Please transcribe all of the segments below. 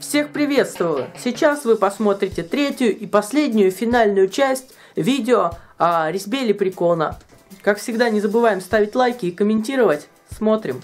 Всех приветствую! Сейчас вы посмотрите третью и последнюю финальную часть видео о резьбе лепрекона. Как всегда, не забываем ставить лайки и комментировать. Смотрим!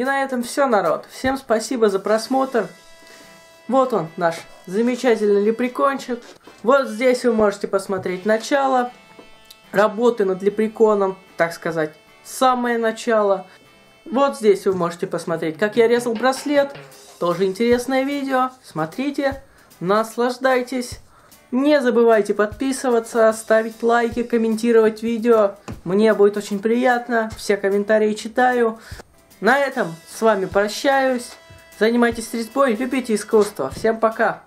И на этом все, народ. Всем спасибо за просмотр. Вот он, наш замечательный лепрекончик. Вот здесь вы можете посмотреть начало работы над лепреконом, так сказать, самое начало. Вот здесь вы можете посмотреть, как я резал браслет. Тоже интересное видео. Смотрите, наслаждайтесь. Не забывайте подписываться, ставить лайки, комментировать видео. Мне будет очень приятно. Все комментарии читаю. На этом с вами прощаюсь. Занимайтесь резьбой, любите искусство. Всем пока!